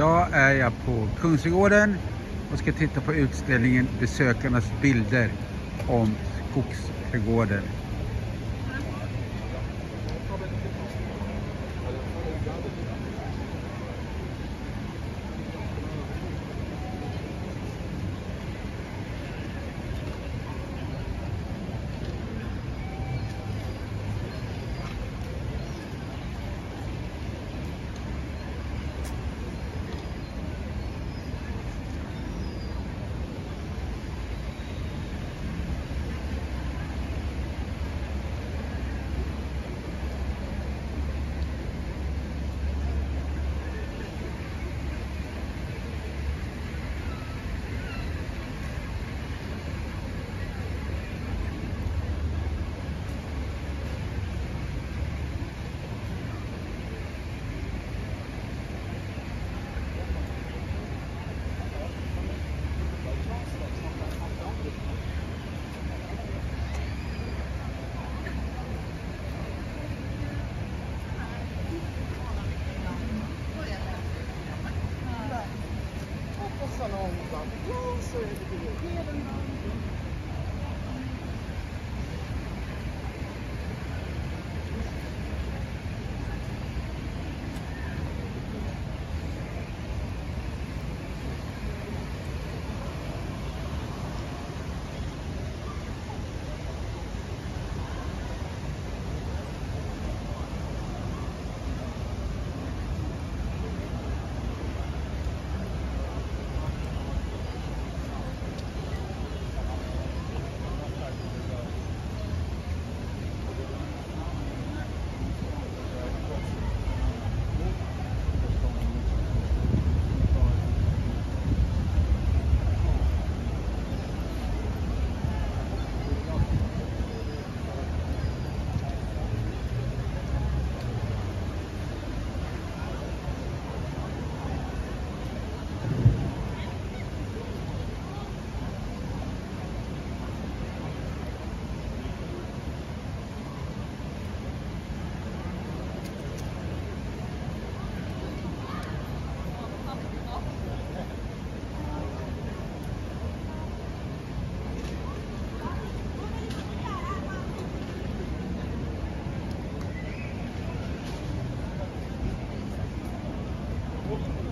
Idag är jag på Kungsträdgården och ska titta på utställningen Besökarnas bilder om Skogsträdgården. Closer. Вот.